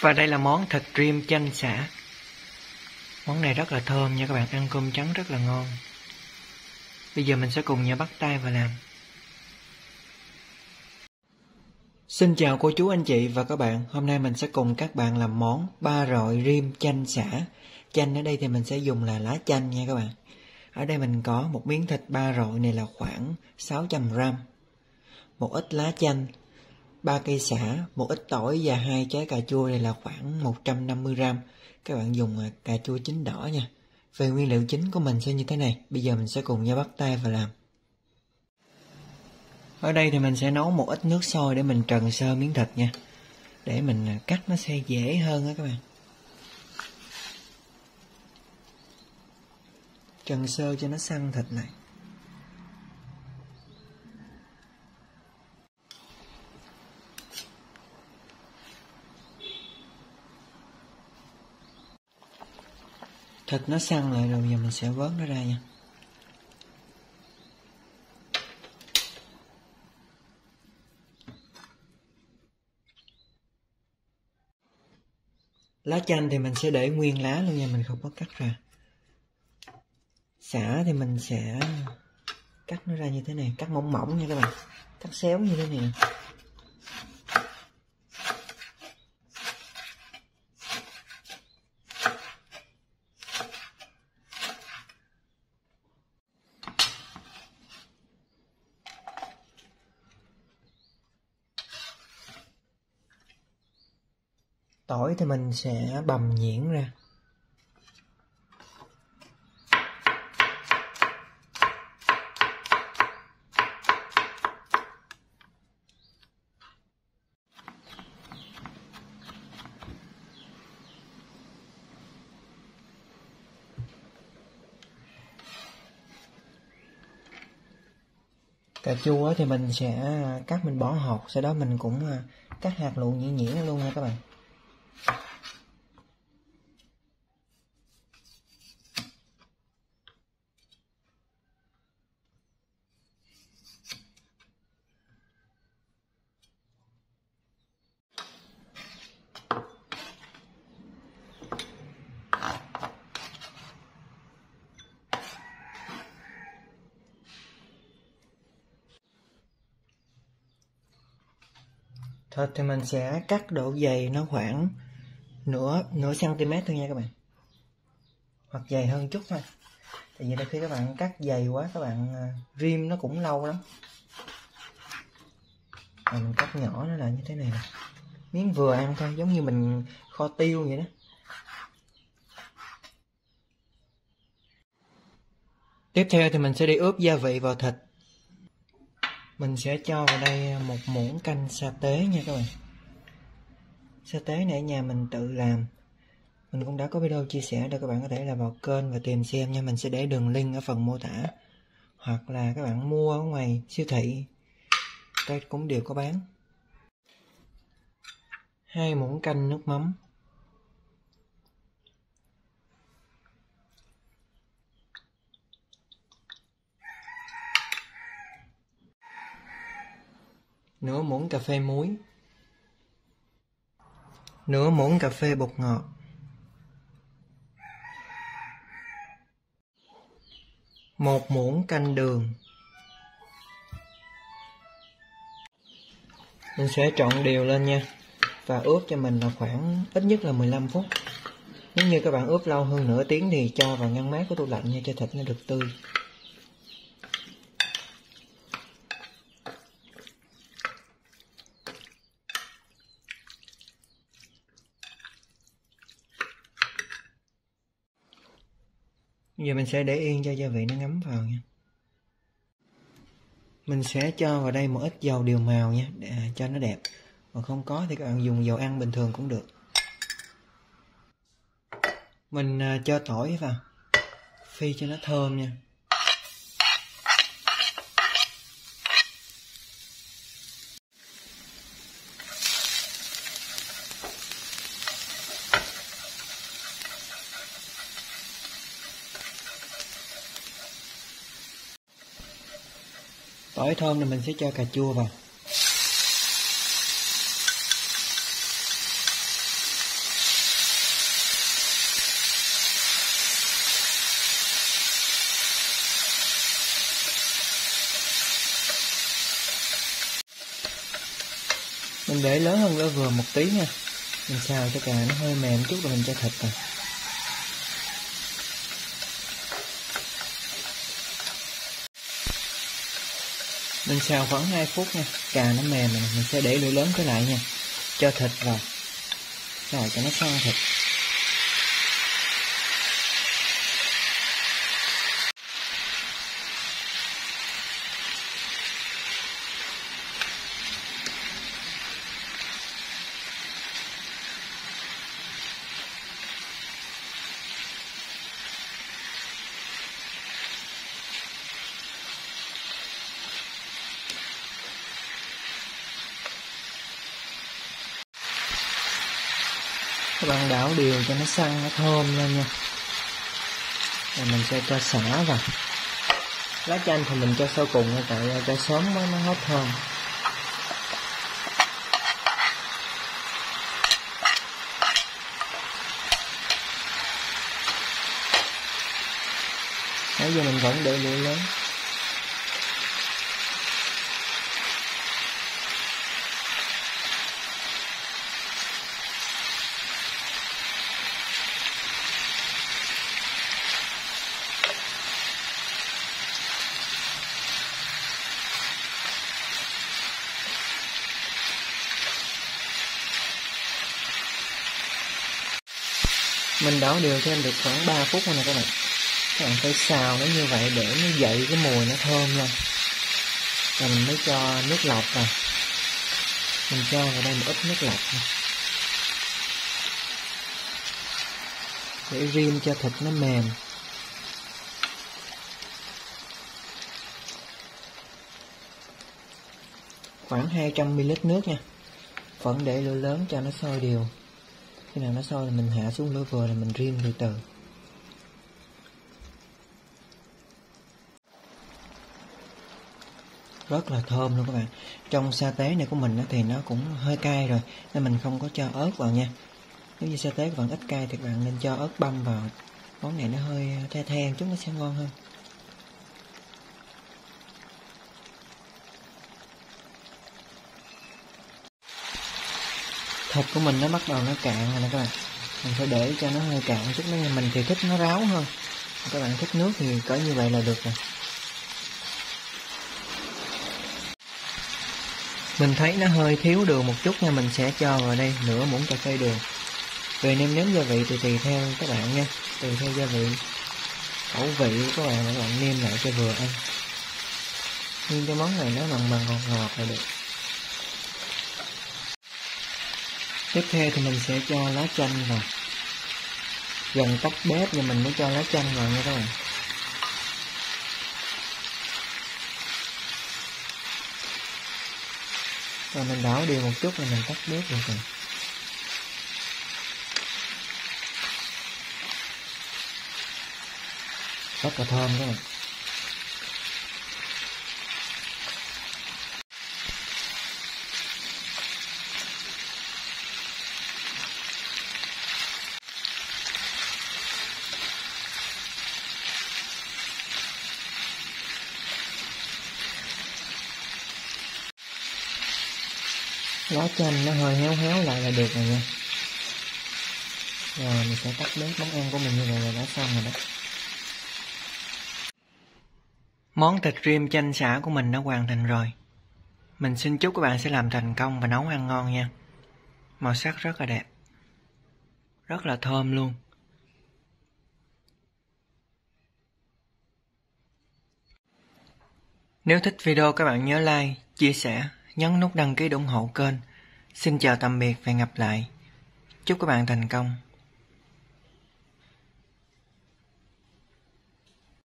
Và đây là món thịt rim chanh xả. Món này rất là thơm nha các bạn, ăn cơm trắng rất là ngon. Bây giờ mình sẽ cùng nhau bắt tay vào làm. Xin chào cô chú anh chị và các bạn. Hôm nay mình sẽ cùng các bạn làm món ba rọi rim chanh xả. Chanh ở đây thì mình sẽ dùng là lá chanh nha các bạn. Ở đây mình có một miếng thịt ba rọi này là khoảng 600 gram. Một ít lá chanh, ba cây xả, một ít tỏi và hai trái cà chua này là khoảng 150 gram. Các bạn dùng à, cà chua chín đỏ nha. Về nguyên liệu chính của mình sẽ như thế này. Bây giờ mình sẽ cùng nhau bắt tay và làm. Ở đây thì mình sẽ nấu một ít nước sôi để mình trần sơ miếng thịt nha. Để mình à, cắt nó sẽ dễ hơn á các bạn. Trần sơ cho nó săn thịt này. Thịt nó săn lại rồi giờ mình sẽ vớt nó ra nha. Lá chanh thì mình sẽ để nguyên lá luôn nha, mình không có cắt ra. Xả thì mình sẽ cắt nó ra như thế này, cắt mỏng mỏng nha các bạn. Cắt xéo như thế này. Tỏi thì mình sẽ bầm nhuyễn ra. cà chua thì mình sẽ cắt mình bỏ hột, sau đó mình cũng à, cắt hạt lựu nhuyễn nhuyễn luôn nha các bạn thôi, thì mình sẽ cắt độ dày nó khoảng nửa nửa cm thôi nha các bạn. Hoặc dày hơn chút thôi. Tại vì đôi khi các bạn cắt dày quá, các bạn à, rim nó cũng lâu lắm. Rồi mình cắt nhỏ nó là như thế này nè. Miếng vừa ăn thôi, giống như mình kho tiêu vậy đó. Tiếp theo thì mình sẽ đi ướp gia vị vào thịt mình sẽ cho vào đây một muỗng canh sa tế nha các bạn. Sa tế này ở nhà mình tự làm. Mình cũng đã có video chia sẻ để các bạn có thể là vào kênh và tìm xem nha. Mình sẽ để đường link ở phần mô tả. Hoặc là các bạn mua ở ngoài siêu thị. Đây cũng đều có bán. Hai muỗng canh nước mắm. Nửa muỗng cà phê muối. Nửa muỗng cà phê bột ngọt. Một muỗng canh đường. Mình sẽ trộn đều lên nha. Và ướp cho mình là khoảng ít nhất là 15 phút. Nếu như các bạn ướp lâu hơn nửa tiếng thì cho vào ngăn mát của tủ lạnh nha, cho thịt nó được tươi. Giờ mình sẽ để yên cho gia vị nó ngấm vào nha. Mình sẽ cho vào đây một ít dầu điều màu nha, để à, cho nó đẹp. Còn không có thì các bạn dùng dầu ăn bình thường cũng được. Mình à, cho tỏi vào, phi cho nó thơm nha. tỏi thơm thì mình sẽ cho cà chua vào. Mình để lớn hơn lửa vừa một tí nha. Mình xào cho cà nó hơi mềm chút rồi mình cho thịt vào. Mình xào khoảng 2 phút nha. Cà nó mềm rồi mình sẽ để lửa lớn trở lại nha. Cho thịt vào. Rồi, cho nó săn thịt. Các bạn đảo đều cho nó săn nó thơm lên nha. Rồi mình sẽ cho xả vào. Lá chanh thì mình cho sau cùng, tại cho sớm mới nó hết thơm. Nãy giờ mình vẫn để lửa lớn. Mình đảo đều thêm được khoảng 3 phút thôi nè các bạn. Các bạn phải xào nó như vậy để nó dậy cái mùi nó thơm lên. Rồi mình mới cho nước lọc vào. Mình cho vào đây một ít nước lọc này. để rim cho thịt nó mềm. Khoảng 200ml nước nha. Vẫn để lửa lớn cho nó sôi đều khi nào nó sôi thì mình hạ xuống lửa vừa là mình rim từ từ. Rất là thơm luôn các bạn. Trong sa tế này của mình thì nó cũng hơi cay rồi, nên mình không có cho ớt vào nha. Nếu như sa tế vẫn ít cay thì bạn nên cho ớt băm vào. Món này nó hơi the the chút, nó sẽ ngon hơn. Thịt của mình nó bắt đầu nó cạn rồi nè các bạn. Mình phải để cho nó hơi cạn chút nữa mình thì thích nó ráo hơn. Các bạn thích nước thì có như vậy là được rồi. Mình thấy nó hơi thiếu đường một chút nha, mình sẽ cho vào đây nửa muỗng cà phê đường. Về nêm nếm gia vị thì tùy theo các bạn nha, tùy theo gia vị. Khẩu vị của các bạn các bạn nêm lại cho vừa ăn. Nhưng cái món này nó mặn mặn ngọt ngọt là được. Tiếp theo thì mình sẽ cho lá chanh vào. Gần tắt bếp thì mình mới cho lá chanh vào nha các bạn. Rồi mình đảo đều một chút rồi mình tắt bếp được rồi. Rất là thơm các bạn. Lá chanh nó hơi héo héo lại là được rồi nha. Rồi, mình sẽ tắt bếp món ăn của mình như vậy là đã xong rồi đó. Món thịt rim chanh xả của mình đã hoàn thành rồi. Mình xin chúc các bạn sẽ làm thành công và nấu ăn ngon nha. Màu sắc rất là đẹp. Rất là thơm luôn. Nếu thích video các bạn nhớ like, chia sẻ nhấn nút đăng ký ủng hộ kênh. Xin chào tạm biệt và hẹn gặp lại. Chúc các bạn thành công.